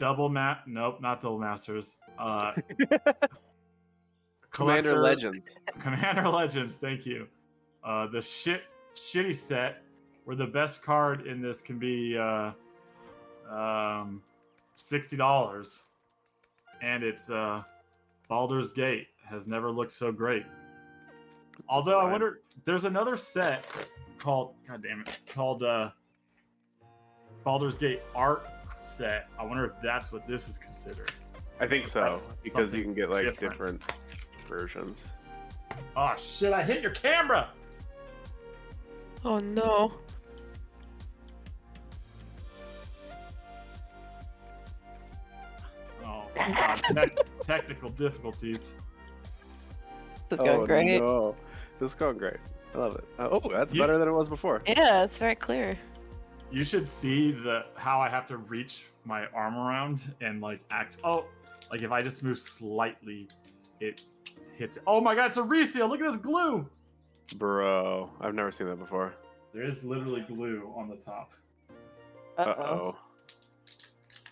double mat. Nope, not double masters. Uh, Commander Legends. Commander Legends. Thank you. Uh, the shit shitty set, where the best card in this can be uh, um, sixty dollars, and it's uh, Baldur's Gate has never looked so great. Although I wonder, there's another set called God damn it, called uh, Baldur's Gate Art set. I wonder if that's what this is considered. I think so because you can get like different. different versions. Oh shit! I hit your camera. Oh no. Oh god, tech technical difficulties. That's going great. Oh, No. This is going great. I love it. Uh, oh, that's You- better than it was before. Yeah, it's very clear. You should see the how I have to reach my arm around and like act. Oh, like if I just move slightly, it hits. Oh my god, it's a reseal! Look at this glue. Bro, I've never seen that before. There is literally glue on the top. Uh Uh oh.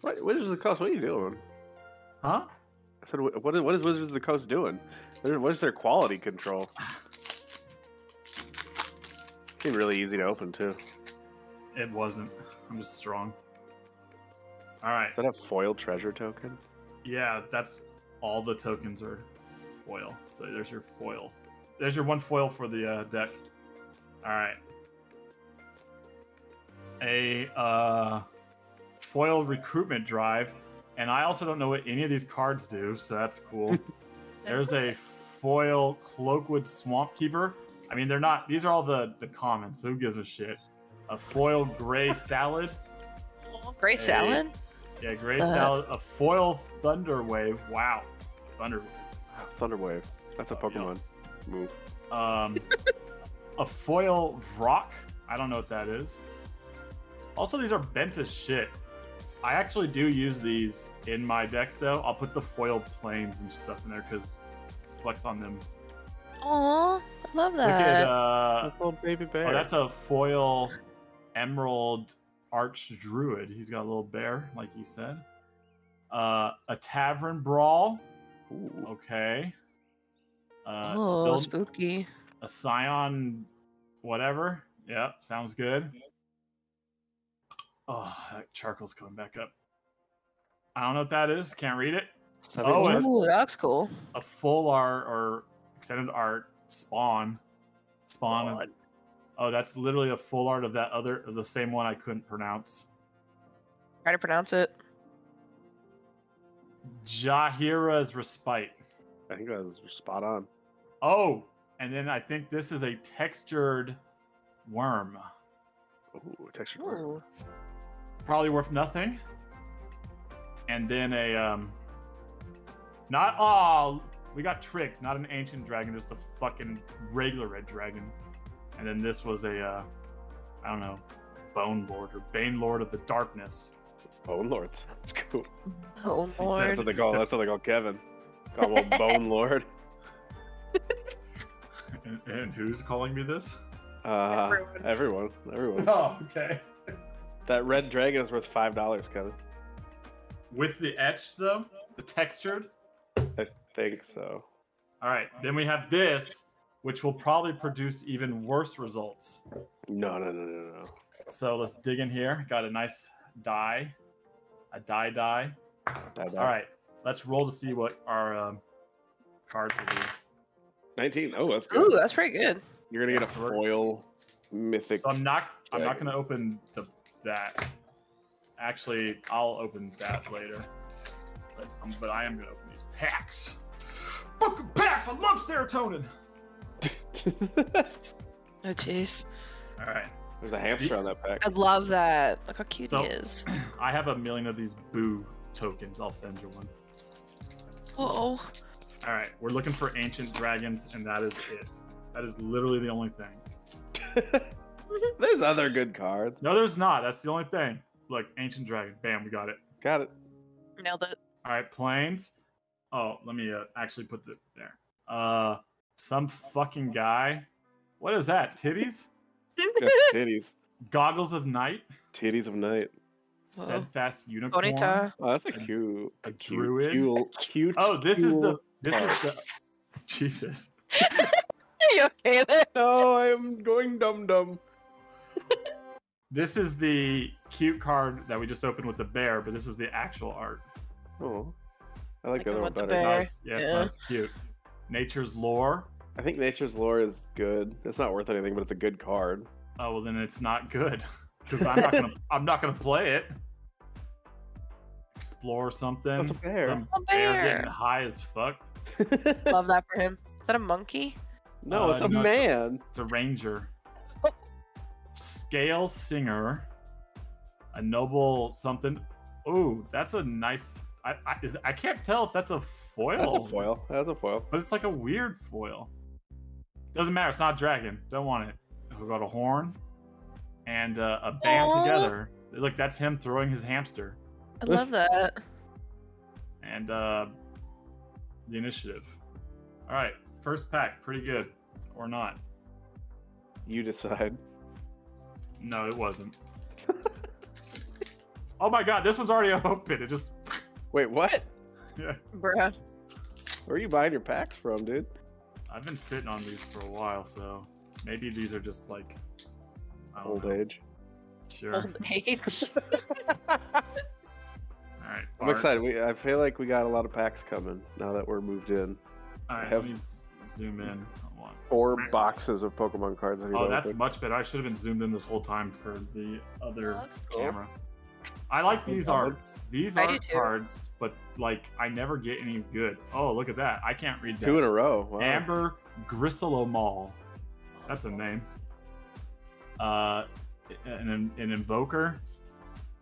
What, Wizards of the Coast, what are you doing? Huh? I said, what, what is, what is Wizards of the Coast doing? What is- What is their quality control? Seemed really easy to open, too. It wasn't. I'm just strong. All right. Is that a foil treasure token? Yeah, that's all the tokens are foil. So there's your foil. There's your one foil for the uh, deck. All right. A uh, foil recruitment drive, and I also don't know what any of these cards do, so that's cool. there's a foil cloakwood swamp keeper. I mean, they're not. These are all the the commons. So who gives a shit? A foil gray salad. Gray Hey. salad. Yeah, gray Uh. salad. A foil thunder wave. Wow, thunder. Wow, Thunderwave. That's a yeah. Pokemon move. Um, a foil rock. I don't know what that is. Also, these are bent as shit. I actually do use these in my decks, though. I'll put the foil planes and stuff in there because flex on them. Aw, I love Look at that. uh, That's a little baby bear. oh, that's a foil emerald arch druid. He's got a little bear, like you said. Uh, a tavern brawl. Ooh. Okay. Uh, oh, still spooky. a scion, whatever. Yep, sounds good. Oh, that charcoal's coming back up. I don't know what that is. Can't read it. Oh, it's- Ooh, that looks cool. A full art or extended art spawn. Spawn. God. Oh, that's literally a full art of that other, of the same one I couldn't pronounce. Try to pronounce it. Jaheira's Respite. I think that was spot on. Oh, and then I think this is a textured worm. Ooh, textured worm. Probably worth nothing. And then a um not oh we got tricked, not an ancient dragon, just a fucking regular red dragon. And then this was a uh I don't know, Bone Lord or Bane Lord of the Darkness. Bone Lord That's cool. Oh Lord. That's what they call. That's what they call Kevin. Call him Bone Lord. And, and who's calling me this? Uh, Everyone. everyone, everyone. Oh, okay. That red dragon is worth five dollars, Kevin. With the etched though, the textured. I think so. All right, then we have this, which will probably produce even worse results. No, no, no, no, no. So let's dig in here. Got a nice die, a die die. Die, die. All right, let's roll to see what our um, cards will be. nineteen. Oh, that's good. Ooh, that's pretty good. You're gonna get a Yeah, foil mythic. So I'm not. I'm not going to open the that. Actually, I'll open that later. But, um, but I am going to open these packs. Fucking packs! I love serotonin. Oh jeez. All right, There's a hamster on that pack. I love that. Look how cute So- he is. I have a million of these boo tokens. I'll send you one. Oh. All right, we're looking for ancient dragons, and that is it. That is literally the only thing. There's other good cards. No, there's not. That's the only thing. Look, ancient dragon. Bam, we got it. Got it. Nailed it. All right, planes. Oh, let me uh, actually put it there. Uh, some fucking guy. What is that? Titties? That's titties. Goggles of night. Titties of night. Whoa. steadfast unicorn. Ponyta. Oh, that's a A- cute, a cute, druid. Cute, cute. Oh, this is the cute- this is the Jesus. Are you okay there? No, I'm going dum dum. This is the cute card that we just opened with the bear, but this is the actual art. Oh, I like Like the other one with the better. bear. Nice. Yeah, Yeah. not as cute. Nature's lore. I think Nature's Lore is good. It's not worth anything, but it's a good card. Oh well, then it's not good because I'm not gonna I'm not gonna play it. Explore something. That's a bear. Some A bear bear. getting high as fuck. Love that for him. Is that a monkey? no, Uh, it's a no, it's a- man. It's a ranger. Scale singer. A noble something. Ooh, that's a nice. I I, is, I can't tell if that's a foil. That's a foil. That's a foil. But it's like a weird foil. Doesn't matter. It's not dragon. Don't want it. We got a horn and uh, a band Aw. together. Look, that's him throwing his hamster I love that. and uh, the initiative. All right, first pack, pretty good, or not? You decide. No, it wasn't. oh my god, this one's already open. It just Wait, what? yeah. Bruh. Where are you buying your packs from, dude? I've been sitting on these for a while, so maybe these are just like I don't Old know. age. Sure. Old age. All right. I'm excited. We, I feel like we got a lot of packs coming now that we're moved in. All right, have- let me zoom in. Hold on. Four boxes of Pokemon cards. I Oh, that's open. much better. I should have been zoomed in this whole time for the other Oh, that's cool. Camera. I like these arts. These I art cards, but like I never get any good. Oh, look at that! I can't read that. two in a row. Wow. Amber Gristle O'Maul. That's a name. Uh, an, an invoker.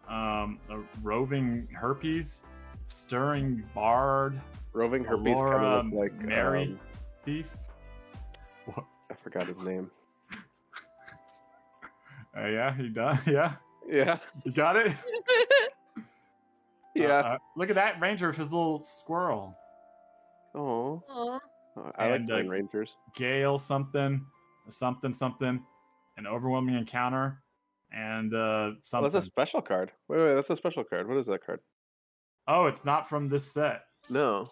Um, a roving herpes, stirring bard, Roving Herpes kind of look like Mary um, thief. I forgot his name. Uh, yeah, he done. Yeah, Yeah. you got it. Yeah. Uh, look at that ranger with his little squirrel. Oh, Aw. I like And, uh, playing Rangers. Gale something, something something, an overwhelming encounter, and uh something. that's a special card. Wait, wait, that's a special card. What is that card? Oh, it's not from this set. No.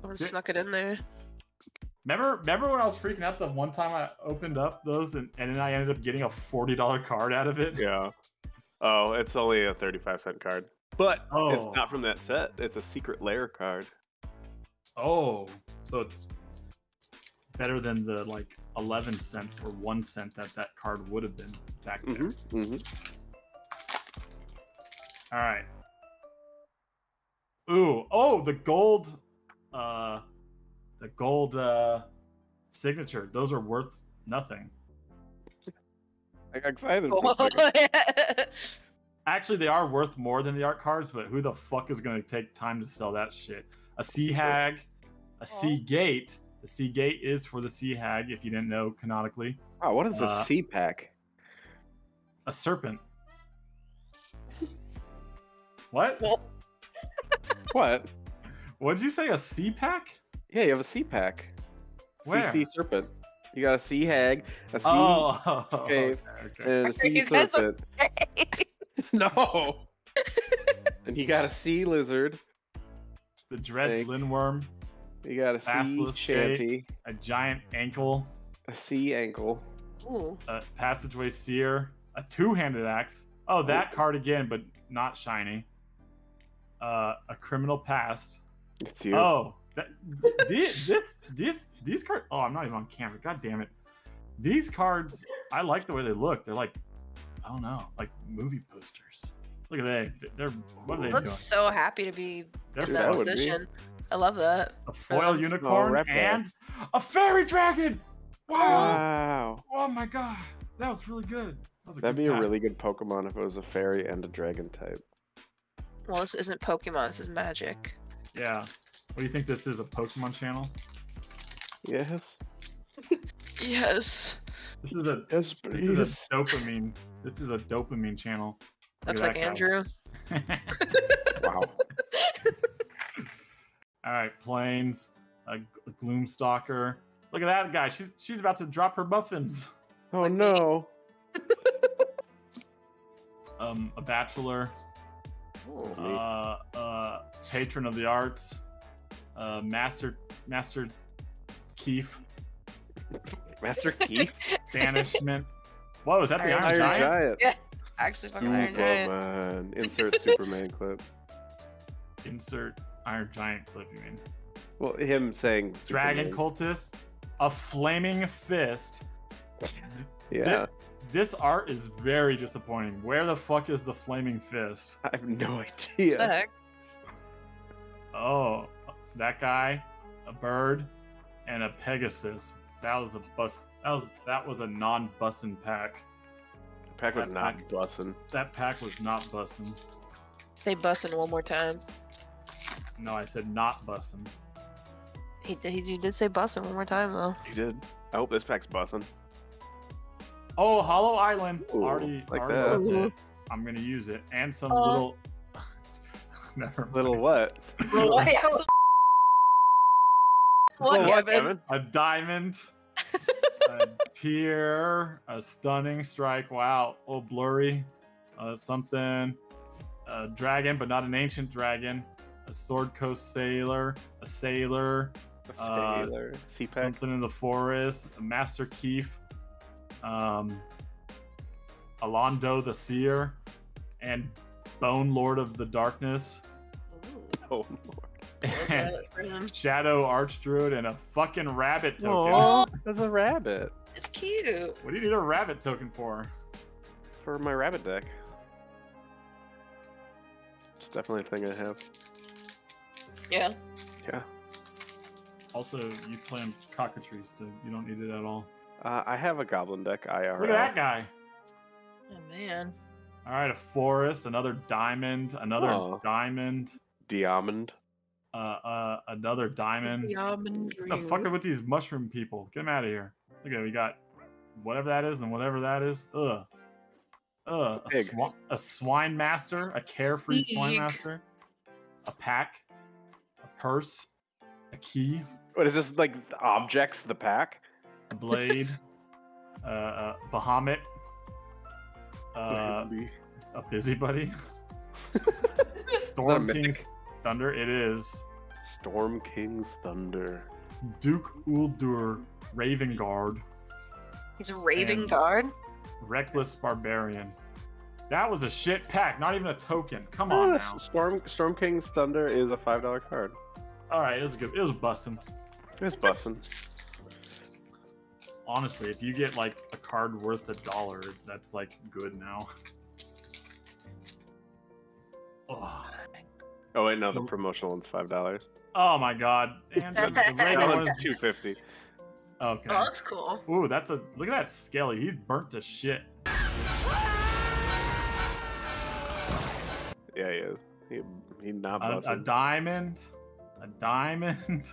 Someone Sit- snuck it in there. Remember, remember when I was freaking out the one time I opened up those and, and then I ended up getting a forty dollar card out of it. Yeah. Oh, it's only a 35 cent card. But it's Oh. not from that set. It's a secret lair card. Oh, so it's better than the like eleven cents or one cent that that card would have been back there. Mm-hmm. Mm-hmm. All right. Ooh, oh, the gold, uh, the gold uh signature. Those are worth nothing. I got excited for a. Actually, they are worth more than the art cards, but who the fuck is gonna take time to sell that shit? A sea hag, a sea gate. The sea gate is for the sea hag, if you didn't know canonically. Wow, what is a Uh, C pack? A serpent. What? Well, What? What'd you say? A sea pack? Yeah, you have a C pack. Where? CC serpent. You got a sea hag, a sea oh, cave, okay, okay. and a sea You guys are- serpent. no. and you got a sea lizard. The dread Snake. lindworm, You got a sea Basilisk shanty, a giant ankle, a sea ankle. Ooh. a passageway seer, a two-handed axe. Oh, that card again, but not shiny. Uh, a criminal past. It's you. Oh, that, this, this, this, these cards. Oh, I'm not even on camera. God damn it. These cards, I like the way they look. They're like, I don't know, like movie posters. Look at that. They're what are they I'm doing? so happy to be They're in that that position. I love that. a foil um, unicorn rep and a fairy dragon. Wow. Wow. Oh my god, that was really good. That was a That'd good be a really good Pokemon if it was a fairy and a dragon type. Well, this isn't Pokemon. This is magic. yeah. What do you think this is? A Pokemon channel? Yes. Yes. This is a Yes, this is a dopamine. This is a dopamine channel. Look Looks like that. Andrew. wow. All right, planes, a, G- Gloomstalker. Look at that guy. She's she's about to drop her muffins. Oh no. um, a bachelor, That's uh, uh, patron of the arts, uh, master, master, Keef, Master Keith. banishment. Whoa, is that the Iron Iron, Iron Giant? Giant. Actually, fucking Iron Giant. Superman. Insert Superman clip. Insert Iron Giant clip. You mean? Well, him saying Dragon Superman. cultist, a flaming fist. Yeah, This art is very disappointing. Where the fuck is the flaming fist? I have no What the idea. heck? Oh, that guy, a bird, and a Pegasus. That was a bus. That was that was a non-bussin pack. The pack was That not pack- bussing. That pack was not bussin. Say bussin' one more time. No, I said not bussin. He, he, he did say bussin' one more time though. He did. I hope this pack's bussing. Oh, Hollow Island. Ooh, already, like already that. loved Ooh. Mm-hmm. I'm gonna use it and some Aw. little. Never mind. Little what? what, Little what, Kevin? a diamond, a tear, a stunning strike. Wow, oh blurry, uh, something, a dragon, but not an ancient dragon. A sword coast sailor, a sailor, A Uh, sailor. Sea pack. something in the forest, a master keef, um, Alaundo the seer, and Bone Lord of the Darkness, Oh, Lord. And Shadow Archdruid, and a fucking rabbit token. Aw. That's a rabbit. It's cute. What do you need a rabbit token for? For my rabbit deck. It's definitely a thing I have. Yeah. Yeah. Also, you play on cockatrice, so you don't need it at all. Uh, I have a goblin deck IRL. Look at that guy. Oh man. All right, a forest, another diamond, another Oh. diamond, Diamond. Uh, uh, another diamond. What the fuck are with these mushroom people? Get them out of here. Okay, we got whatever that is and whatever that is. Ugh. Ugh. A, It's big. a swine master, a carefree swine master, a pack, a purse, a key, What is this like the objects? The pack? a blade, uh, uh, Bahamut, uh, a busybody, Storm mythic? King's Thunder. It is Storm King's Thunder. Duke Ulder, Raven Guard, He's a Raven Guard. Reckless Barbarian. That was a shit pack, not even a token. Come on ah, now. Storm Storm King's Thunder is a five dollar card. All right, it was good. It was busting. It's busting. Honestly, if you get like a card worth a dollar, that's like good now. Oh, Oh wait, no, the mm. promotional one's five dollars. oh my god. And the, the That regular one's one's two fifty. okay. Oh, that's cool. Ooh, that's a look at that Skelly. He's burnt to shit. Yeah, he is. He he not A, a diamond, a diamond,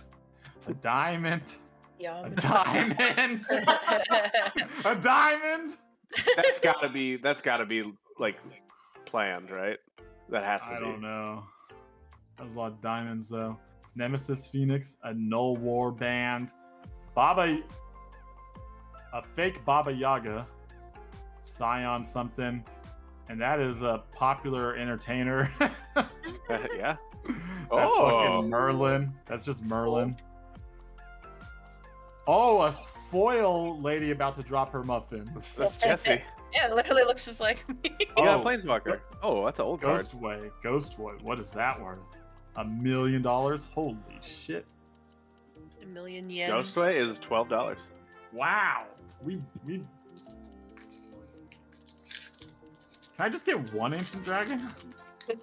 a diamond, a diamond, a diamond. that's gotta be that's gotta be like planned, right? That has to I be. don't know. That was a lot of diamonds though. Nemesis Phoenix, a null war band, Baba, a fake Baba Yaga, Scion something, and that is a popular entertainer. yeah. That's Oh. fucking Merlin. That's just Merlin. Oh, a foil lady about to drop her muffins. That's Jesse. Yeah, it literally looks just like me. Oh. a planeswalker. Oh, that's an old card. Ghostway, Ghostway. What is that worth? A million dollars? Holy shit! A million yen. Ghostway is twelve dollars. Wow. We we. Can I just get one ancient dragon?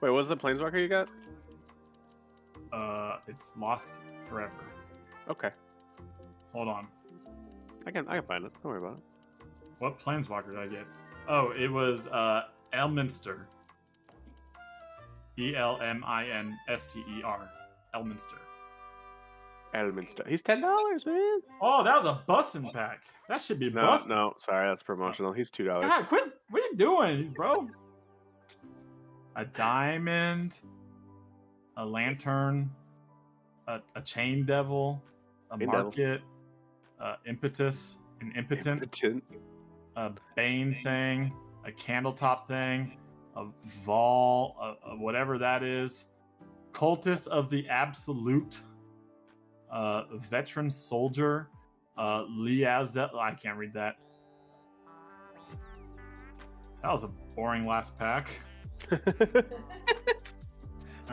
Wait, what's the planeswalker you got? Uh, it's lost forever. Okay, Hold on. I can I can find it. Don't worry about it. What planeswalker did I get? Oh, it was uh Elminster. E L M I N S T E R. Elminster. Elminster. He's ten dollars, man. Oh, that was a bussin' pack. That should be No, bussin'. no, sorry, that's promotional. He's two dollars. God, quit! What are you doing, bro? A diamond, a lantern, a, a chain devil, a Chain market, uh, impetus, an impotent, Impotent. a Bane thing, a candle top thing, a Vol, a, a whatever that is, Cultist of the Absolute, uh, Veteran Soldier, uh, Liazel. I can't read that. That was a boring last pack. All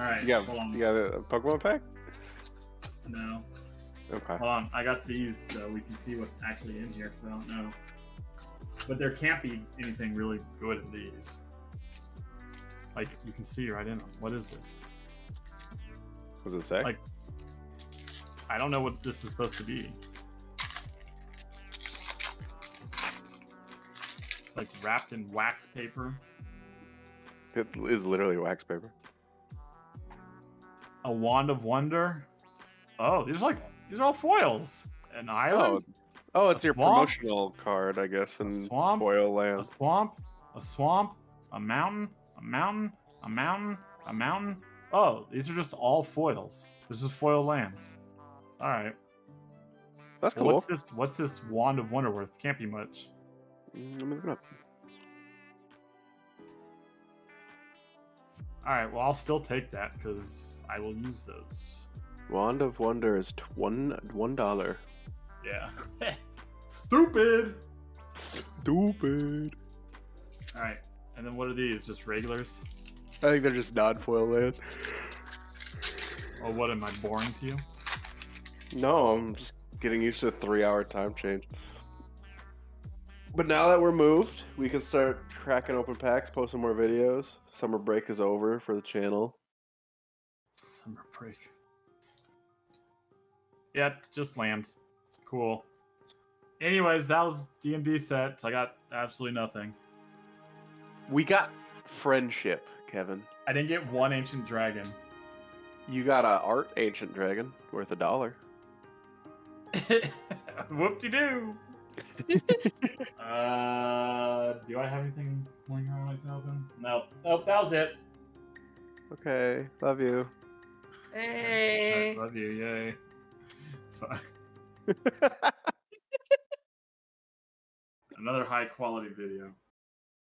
right, you got hold on. you got a Pokemon pack? No, Okay. hold on. I got these so we can see what's actually in here. 'cause I don't know, but there can't be anything really good in these. Like you can see right in them. What is this? What does it say? Like- I don't know what this is supposed to be. It's like wrapped in wax paper. it is literally wax paper. A wand of wonder. Oh, these are like these are all foils. An island, Oh, oh it's A your swamp? promotional card, I guess, in swamp? Foil a Land. swamp, a swamp, a mountain, a mountain, a mountain, a mountain. Oh, these are just all foils. This is foil lands. All right. That's cool. what's this? What's this wand of Wonderworth? Can't be much. Mm, Let me look it up. All right. Well, I'll still take that because I will use those. Wand of Wonder is one one dollar. Yeah. Stupid. Stupid. All right. And then what are these? Just regulars? I think they're just non-foil lands. Oh, what am I boring to you? No, I'm just getting used to a three-hour time change. But now that we're moved, we can start cracking open packs, posting more videos. Summer break is over for the channel. Summer break. Yeah, just lands. Cool. Anyways, that was D and D sets. I got absolutely nothing. We got friendship, Kevin. I didn't get one ancient dragon. You got a art ancient dragon worth a dollar. Whoop de doo. uh, do I have anything laying around like that open? Nope. Nope, that was it. Okay, love you. Hey. Love you, yay. Fuck. Another high quality video.